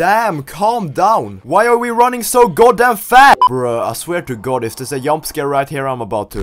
Damn, calm down. Why are we running so goddamn fast? Bruh, I swear to god, if there's a jump scare right here, I'm about to.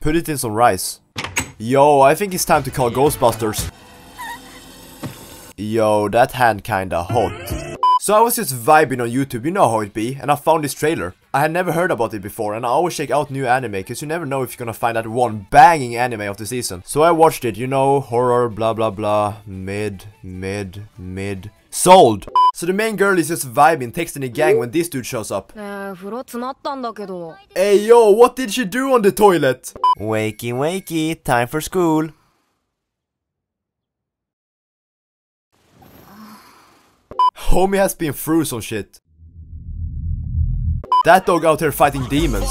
Put it in some rice. Yo, I think it's time to call Ghostbusters. Yo, that hand kinda hot. So I was just vibing on YouTube, you know how it be, and I found this trailer. I had never heard about it before and I always check out new anime because you never know if you're gonna find that one banging anime of the season. So I watched it, you know, horror, blah blah blah, mid, mid, mid, sold! So the main girl is just vibing, texting the gang when this dude shows up. Eh, hey yo, what did she do on the toilet? Wakey wakey, time for school. Homie has been through some shit. That dog out there fighting demons.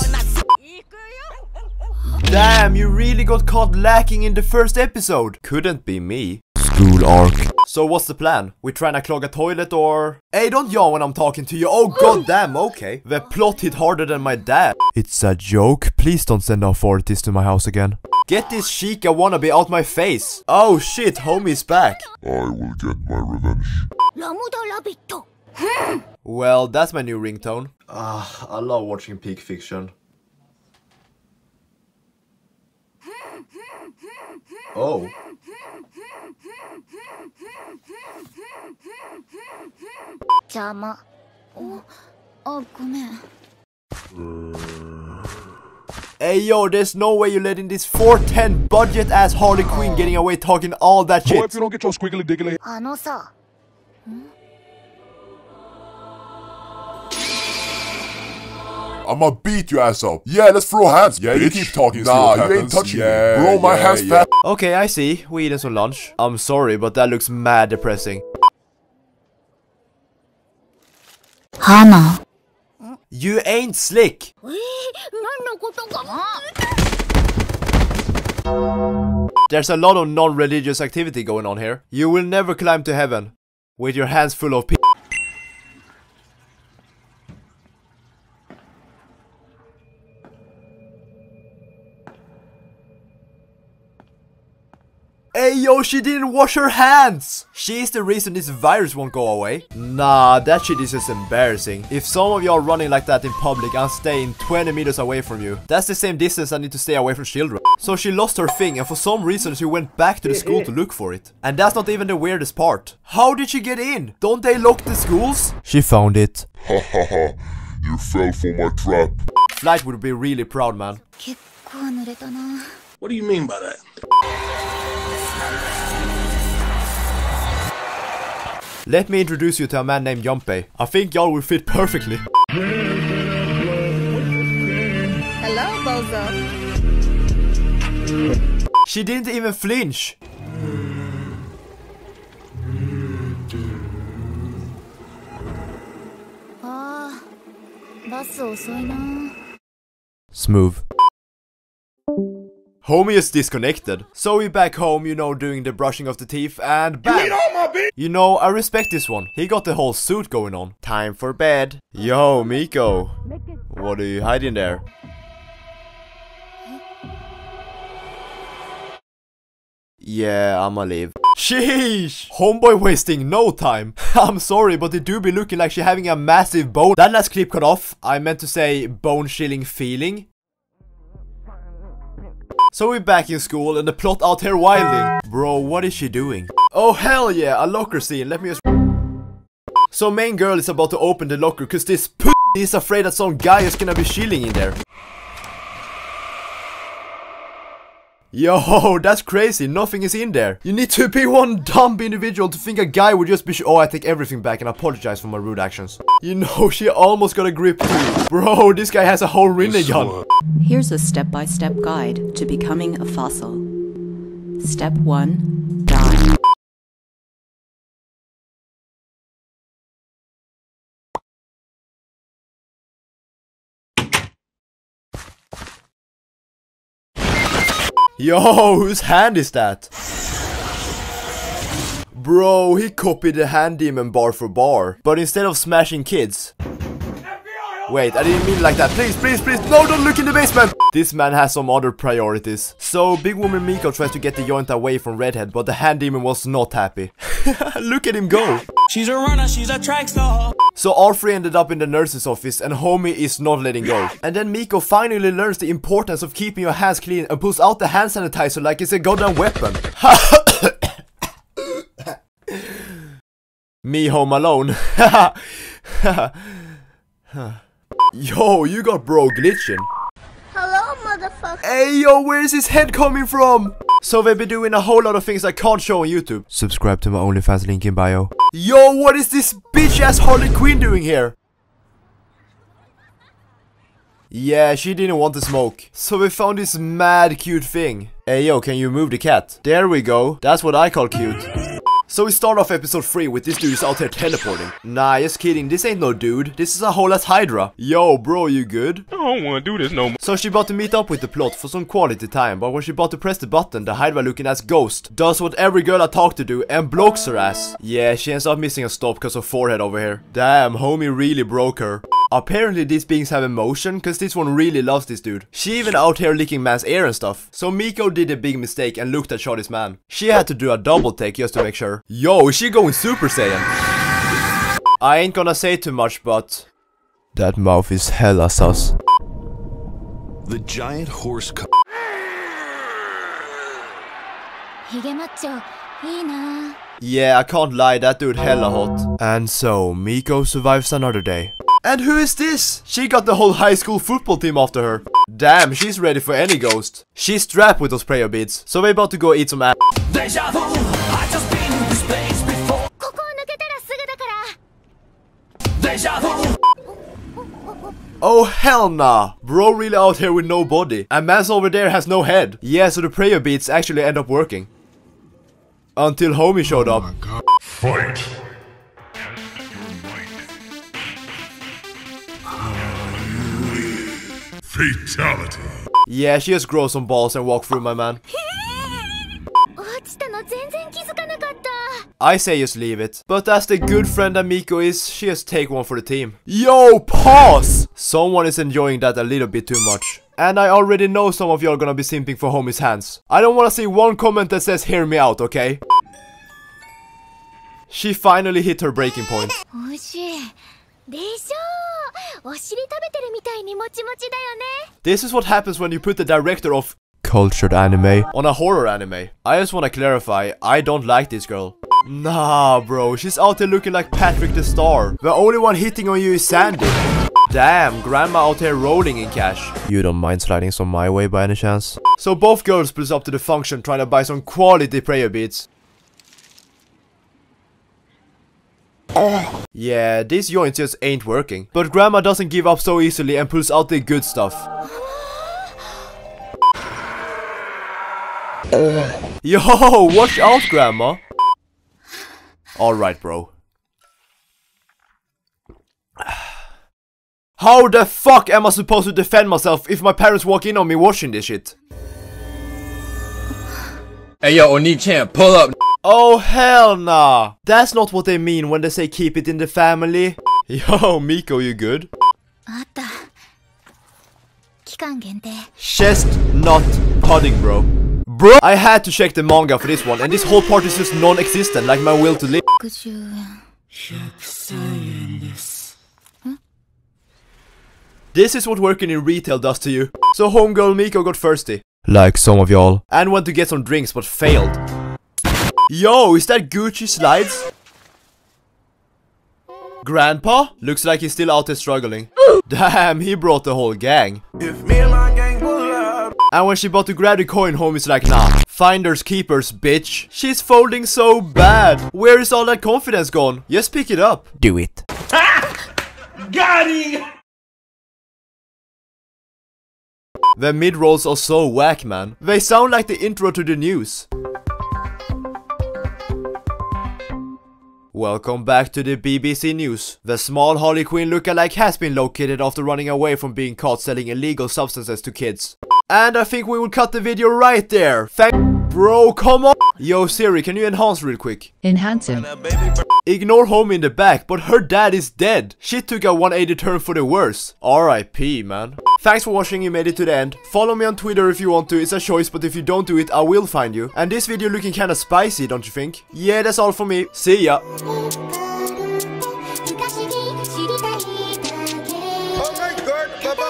Damn, you really got caught lacking in the first episode. Couldn't be me. School arc. So what's the plan? We trying to clog a toilet or... Hey, don't yawn when I'm talking to you. Oh, god damn, okay. The plot hit harder than my dad. It's a joke. Please don't send authorities to my house again. Get this Sheikah wannabe out my face. Oh shit, homie's back. I will get my revenge. well, that's my new ringtone. Ah, I love watching peak fiction. Oh. 邪魔おあごめん Hey yo, there's no way you're letting this 410 budget ass Harley Quinn getting away talking all that Boy, shit. if you don't get your squiggly diggly あのさ I'ma beat your ass up. Yeah, let's throw hands. Yeah, bitch. you keep talking. Nah, you ain't touching yeah, me. Bro, my hand's yeah. fat. Okay, I see. We eat some lunch. I'm sorry, but that looks mad depressing. Hana. You ain't slick. There's a lot of non-religious activity going on here. You will never climb to heaven with your hands full of people. Hey yo, she didn't wash her hands! She's the reason this virus won't go away. Nah, that shit is just embarrassing. If some of y'all running like that in public, I'm staying 20 meters away from you. That's the same distance I need to stay away from children. So she lost her thing and for some reason she went back to the school to look for it. And that's not even the weirdest part. How did she get in? Don't they lock the schools? She found it. Ha ha ha. You fell for my trap. Flight would be really proud, man. What do you mean by that? Let me introduce you to a man named Yompei. I think y'all will fit perfectly. Hello, Bozo. She didn't even flinch. Ah, Smooth. Homie is disconnected. So we back home, you know, doing the brushing of the teeth and bam! You know, I respect this one. He got the whole suit going on. Time for bed. Yo, Miko. What are you hiding there? Yeah, I'ma leave. Sheesh! Homeboy wasting no time. I'm sorry, but it do be looking like she having a massive bone. That last clip cut off. I meant to say bone chilling feeling. So we're back in school and the plot out here wilding. Bro, what is she doing? Oh hell yeah, a locker scene. Let me just... So main girl is about to open the locker cause this p is afraid that some guy is gonna be chilling in there. Yo, that's crazy, nothing is in there. You need to be one dumb individual to think a guy would just be Oh, I take everything back and apologize for my rude actions. You know, she almost got a grip too. Bro, this guy has a whole ring gun. Here's a step by step guide to becoming a fossil. Step 1 Yo, whose hand is that? Bro, he copied the hand demon bar for bar. But instead of smashing kids... Wait, I didn't mean it like that. Please, please, please, no, don't look in the basement! This man has some other priorities. So, big woman Miko tries to get the joint away from Redhead, but the hand demon was not happy. look at him go! She's a runner, she's a track star. So all three ended up in the nurse's office and Homie is not letting go. And then Miko finally learns the importance of keeping your hands clean and pulls out the hand sanitizer like it's a goddamn weapon. Me home alone. yo, you got bro glitching. Hello, motherfucker. Hey yo, where is his head coming from? So they've been doing a whole lot of things I can't show on YouTube. Subscribe to my OnlyFans link in bio. Yo, what is this bitch ass Harley Quinn doing here? Yeah, she didn't want to smoke. So we found this mad cute thing. Hey yo, can you move the cat? There we go. That's what I call cute. So we start off episode 3 with this dude is out here teleporting. Nah, just kidding, this ain't no dude, this is a whole ass Hydra. Yo, bro, you good? I don't wanna do this no more. So she about to meet up with the plot for some quality time, but when she about to press the button, the Hydra looking ass ghost does what every girl I talk to do and blocks her ass. Yeah, she ends up missing a stop cause of forehead over here. Damn, homie really broke her. Apparently these beings have emotion, cause this one really loves this dude. She even out here licking man's ear and stuff. So Miko did a big mistake and looked at Shardy's man. She had to do a double take just to make sure. Yo, is she going Super Saiyan? I ain't gonna say too much, but... That mouth is hella sus. The giant horse co- Yeah, I can't lie, that dude hella hot. And so, Miko survives another day. And who is this? She got the whole high school football team after her. Damn, she's ready for any ghost. She's strapped with those prayer beads, so we're about to go eat some ass. Oh hell nah! Bro really out here with no body. And Mans over there has no head. Yeah, so the prayer beats actually end up working. Until homie showed up. Oh Fight! Fatality. Yeah, she just grow some balls and walk through, my man. I say just leave it. But as the good friend Amiko is, she just take one for the team. Yo, pause! Someone is enjoying that a little bit too much. And I already know some of you are gonna be simping for homie's hands. I don't wanna see one comment that says hear me out, okay? She finally hit her breaking point. This is what happens when you put the director of cultured anime on a horror anime. I just wanna clarify, I don't like this girl. Nah, bro, she's out there looking like Patrick the Star. The only one hitting on you is Sandy. Damn, grandma out here rolling in cash. You don't mind sliding some my way by any chance? So both girls split up to the function trying to buy some quality prayer beads. Yeah, these joints just ain't working. But grandma doesn't give up so easily and pulls out the good stuff. Yo, watch out, grandma. Alright, bro. How the fuck am I supposed to defend myself if my parents walk in on me watching this shit? Hey yo, Oni-chan, pull up. Oh hell nah! That's not what they mean when they say keep it in the family. Yo, Miko, you good? Chest not pudding, bro. Bro, I had to check the manga for this one, and this whole part is just non-existent, like my will to live. This is what working in retail does to you. So homegirl Miko got thirsty. Like some of y'all. And went to get some drinks, but failed. Yo, is that Gucci slides? Grandpa? Looks like he's still out there struggling. Damn, he brought the whole gang. If me and my gang pull up. And when she about to grab the coin, homie's like, nah. Finders keepers, bitch. She's folding so bad. Where is all that confidence gone? Just pick it up. Do it. Got him. The mid-rolls are so whack, man. They sound like the intro to the news. Welcome back to the BBC News. The small Harley Quinn lookalike has been located after running away from being caught selling illegal substances to kids. And I think we will cut the video right there. Thank- Bro, come on! Yo Siri, can you enhance real quick? Enhance him. Ignore home in the back, but her dad is dead. She took a 180 turn for the worse. R.I.P. man. Thanks for watching, you made it to the end. Follow me on Twitter if you want to, it's a choice, but if you don't do it, I will find you. And this video looking kinda spicy, don't you think? Yeah, that's all for me. See ya. Oh my god, Baba!